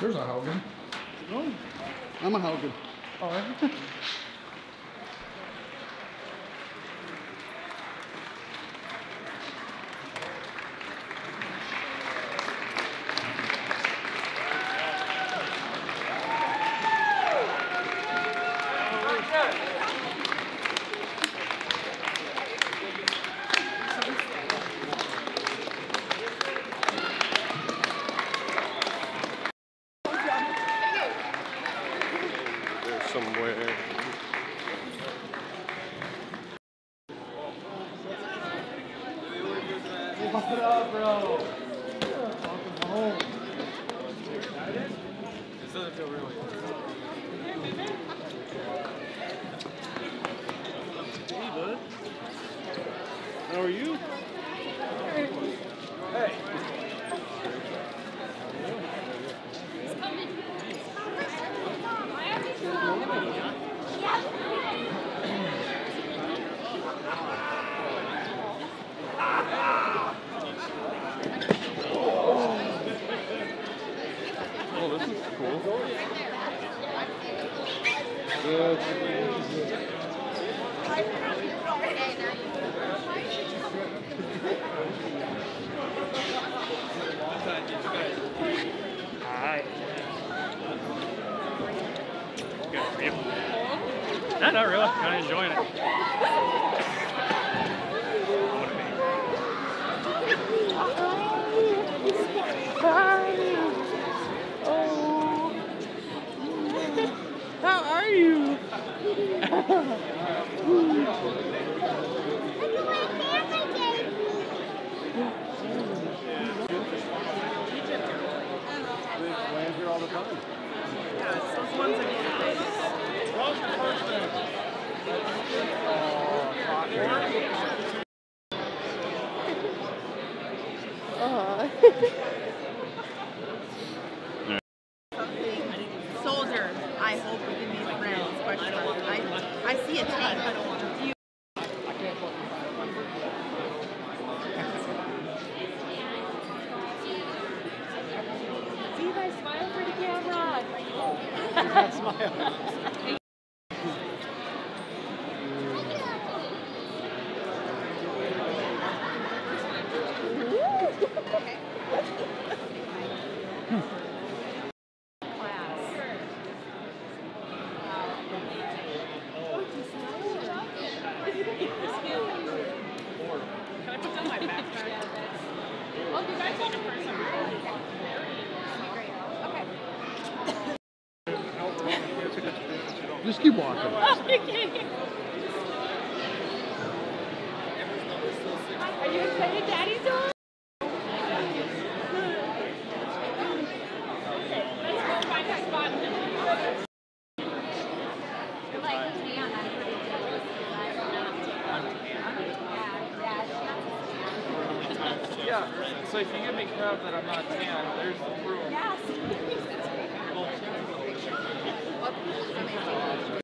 There's a Hogan. Oh, I'm a Hogan. Oh, yeah. somewhere. What up, bro? Welcome home. This doesn't feel really. Hey, bud. How are you? Hey. Oh, Not really. Of enjoying it are you? Land oh here all the time. Soldier, I hope we can be friends. Question mark. I, I see a tank. Do you See if I smile for the camera. Can I put down my backpack? Oh, you guys want it first? Just keep walking. Are you excited Daddy's on? Yeah. So if you give me crap that I'm not tan, there's the proof. I've this.